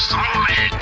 Astromed.